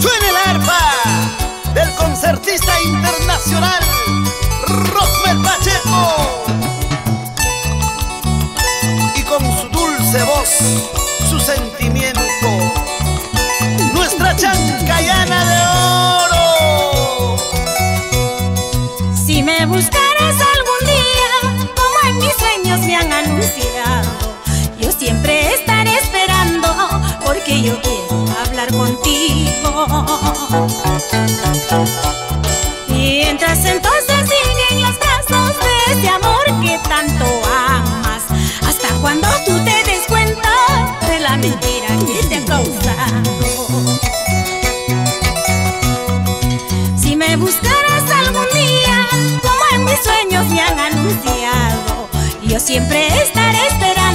Suena el arpa del concertista internacional Rosmel Pacheco. Y con su dulce voz, su sentimiento, nuestra chancayana de oro. Si me buscaras contigo. Mientras entonces siguen los brazos de ese amor que tanto amas, hasta cuando tú te des cuenta de la mentira que te ha causado. Si me buscaras algún día, como en mis sueños me han anunciado, yo siempre estaré esperando,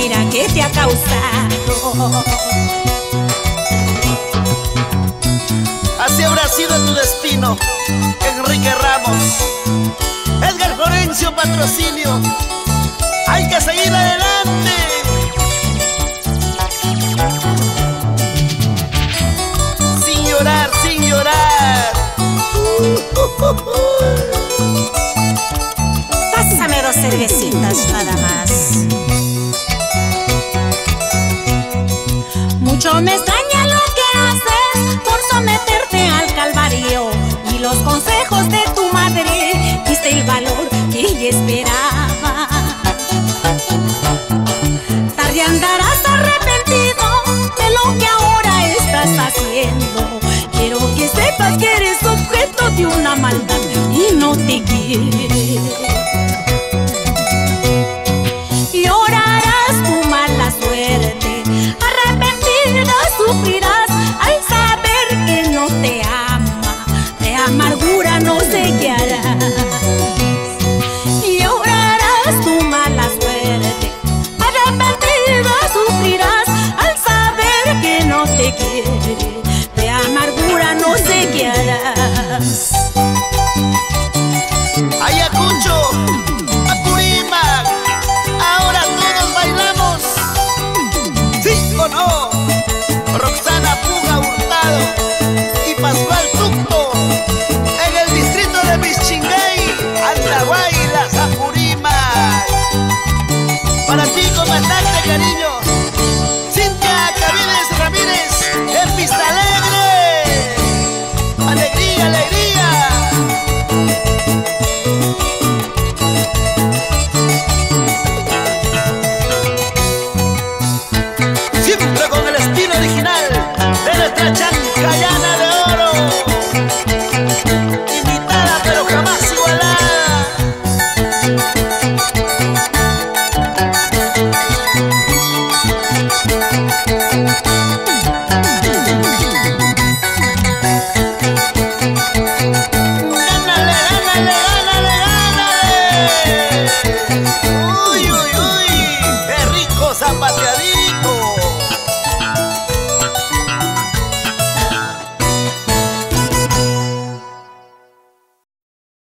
mentira que te ha causado. Así habrá sido tu destino, Enrique Ramos. Edgar Florencio Patrocinio. Mucho me extraña lo que haces por someterte al calvario y los consejos de tu madre diste el valor que ella esperaba. Tarde andarás arrepentido de lo que ahora estás haciendo. Quiero que sepas que eres objeto de una maldad y no te quiere. No te ama, de amargura